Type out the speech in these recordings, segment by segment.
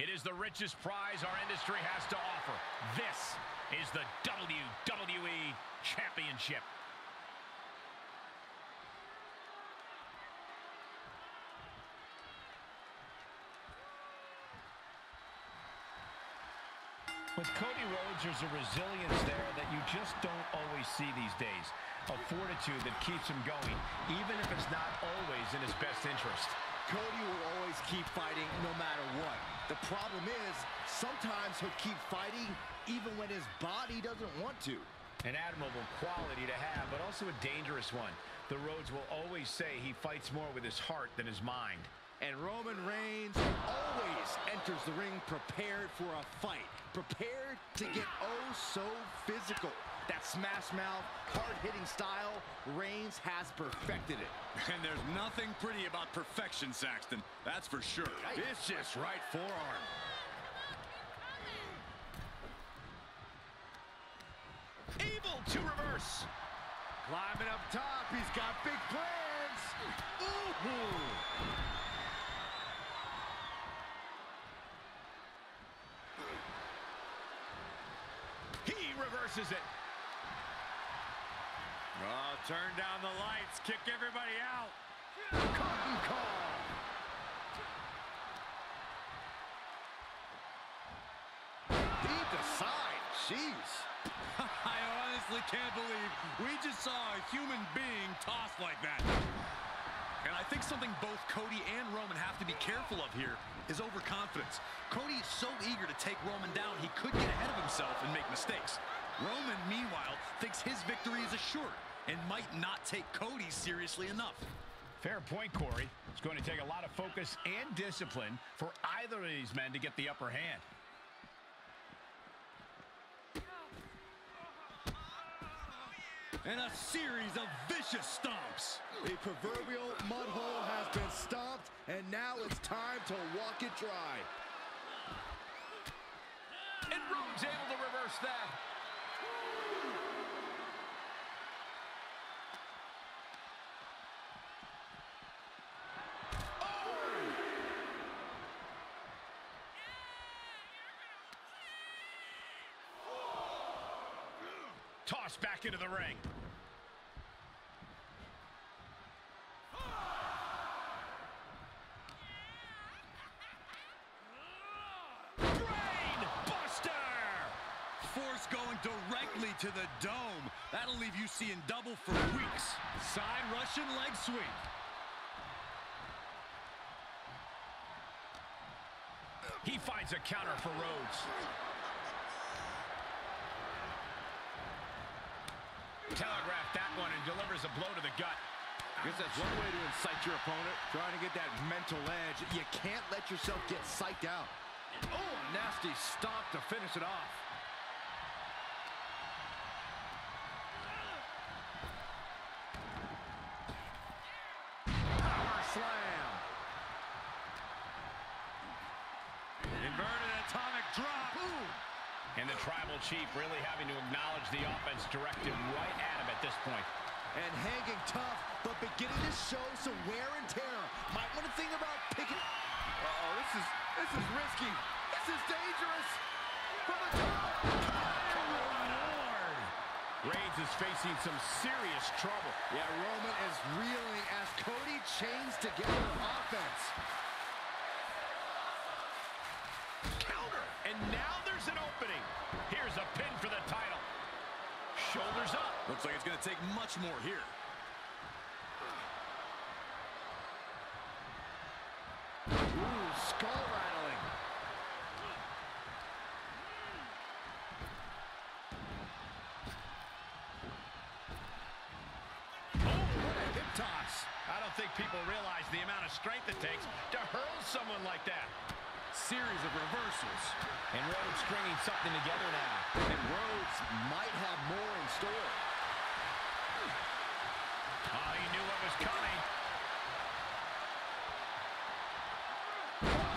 It is the richest prize our industry has to offer. This is the WWE Championship. With Cody Rhodes, there's a resilience there that you just don't always see these days. A fortitude that keeps him going, even if it's not always in his best interest. Cody will always keep fighting no matter what. The problem is, sometimes he'll keep fighting even when his body doesn't want to. An admirable quality to have, but also a dangerous one. The Rhodes will always say he fights more with his heart than his mind. And Roman Reigns always enters the ring prepared for a fight, prepared to get oh so physical. That smash mouth, hard-hitting style, Reigns has perfected it. And there's nothing pretty about perfection, Saxton. That's for sure. Vicious right forearm. Able to reverse. Climbing up top, he's got big plans. Ooh. He reverses it. Oh, turn down the lights. Kick everybody out. Cotton call. Deep to. Jeez. I honestly can't believe we just saw a human being tossed like that. And I think something both Cody and Roman have to be careful of here is overconfidence. Cody is so eager to take Roman down, he could get ahead of himself and make mistakes. Roman, meanwhile, thinks his victory is assured and might not take Cody seriously enough. Fair point, Corey. It's going to take a lot of focus and discipline for either of these men to get the upper hand. And a series of vicious stomps. The proverbial mud hole has been stomped, and now it's time to walk it dry. And Rhodes able to reverse that. Tossed back into the ring. Force going directly to the dome. That'll leave you seeing double for weeks. Side Russian leg sweep. He finds a counter for Rhodes. Telegraphed that one and delivers a blow to the gut. I Guess that's one way to incite your opponent, trying to get that mental edge. You can't let yourself get psyched out. Oh, nasty stop to finish it off. Power slam. Inverted atomic drop. Boom. And the Tribal Chief really having to acknowledge the offense directed right at him at this point. And hanging tough, but beginning to show some wear and tear. Might want to think about picking... Uh-oh, this is, this is risky. This is dangerous. From the top. Lord! Reigns is facing some serious trouble. Yeah, Roman is reeling as Cody chains together offense. Counter! And now there's an opening. Here's a pin for the title. Shoulders up. Looks like it's going to take much more here. Ooh, skull rattling. Oh, what a hip toss. I don't think people realize the amount of strength it takes to hurl someone like that. Series of reversals. And Rhodes stringing something together now. And Rhodes might have more in store. Oh, he knew what was coming.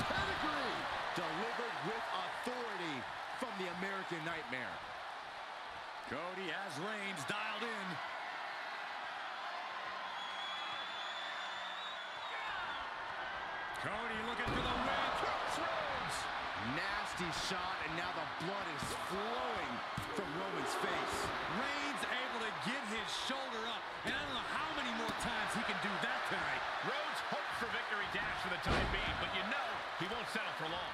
Pedigree delivered with authority from the American Nightmare. Cody has Reigns dialed in. Cody looking for the win. Crossroads. Nasty shot, and now the blood is flowing from Roman's face. Reigns able to get his shoulder up, and I don't know how many more times he can do that tonight. Rhodes hopes for victory dash for the time being, but you know he won't settle for long.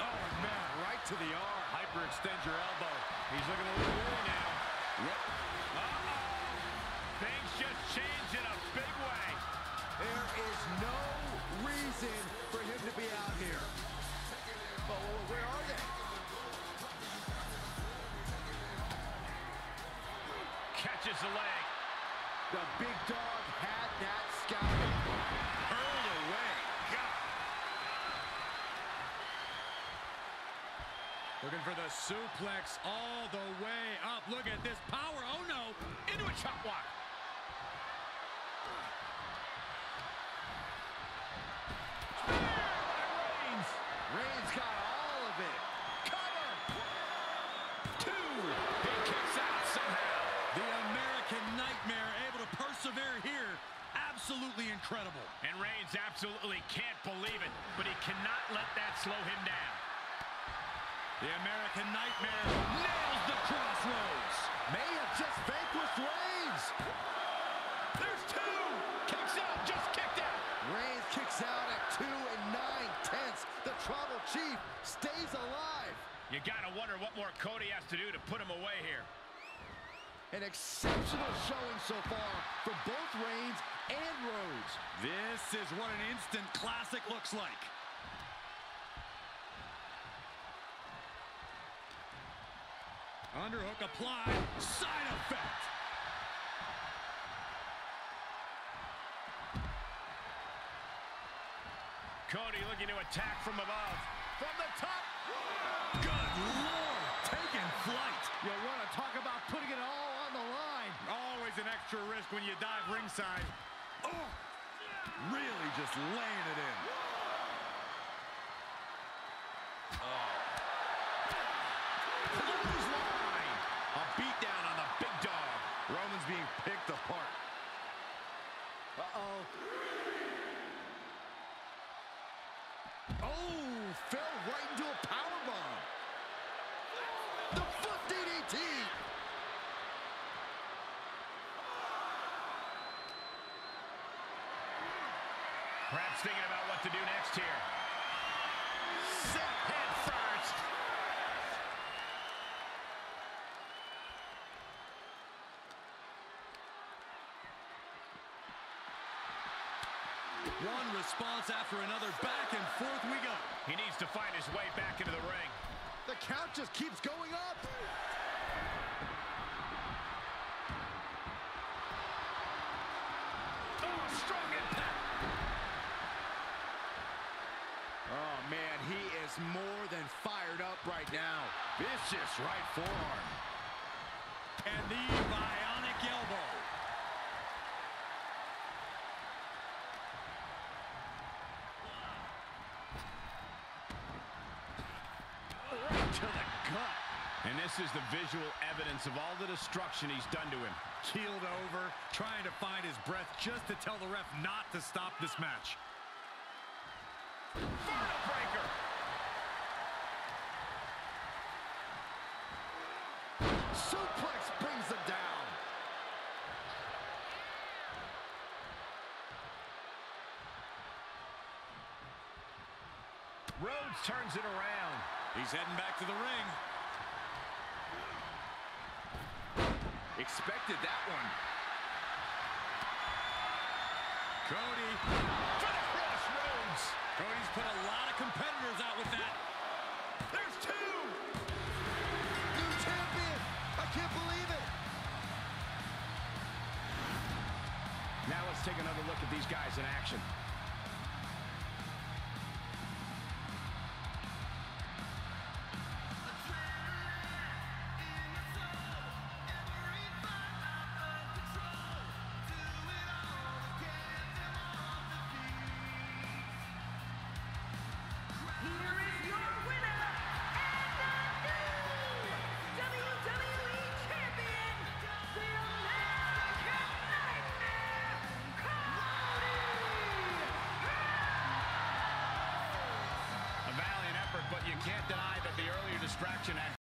Oh, man, right to the arm. Hyperextend your elbow. He's looking a little weary now. Yep. Uh-oh. Things just changed in a big way. There is no reason for him to be out here. But where are they? Catches the leg. The big dog had that scalp. Hurled away. God. Looking for the suplex all the way up. Look at this power. Oh, no. Into a chop block. Reigns. Reigns got all of it. Cover. Two. He kicks out somehow. The American Nightmare able to persevere here. Absolutely incredible. And Reigns absolutely can't believe it, but he cannot let that slow him down. The American Nightmare nails the crossroads. May have just vanquished Reigns. There's two. Kicks out, just kicked out. Reigns kicks out at two and nine tenths. The Tribal Chief stays alive. You gotta wonder what more Cody has to do to put him away here. An exceptional showing so far for both Reigns and Rhodes. This is what an instant classic looks like. Underhook applied. Side effect. Cody looking to attack from above. From the top. Good Lord. Taking flight. You want to talk about putting it all on the line. Always an extra risk when you dive ringside. Oh, really just laying it in. Oh. Clothesline. A beatdown on the big dog. Roman's being picked apart. Uh-oh. Oh, fell right into a powerbomb. Thinking about what to do next here. Set head first. One response after another. Back and forth we go. He needs to find his way back into the ring. The count just keeps going up. Oh, strong impact. Oh, man, he is more than fired up right now. Vicious right forearm. And the bionic elbow. Right to the gut. And this is the visual evidence of all the destruction he's done to him. Keeled over, trying to find his breath just to tell the ref not to stop this match. Suplex brings them down. Rhodes turns it around. He's heading back to the ring. Expected that one. Cody. For the crossroads. Cody's put a lot of competitors out with that. Can't believe it. Now let's take another look at these guys in action. Can't deny that the earlier distraction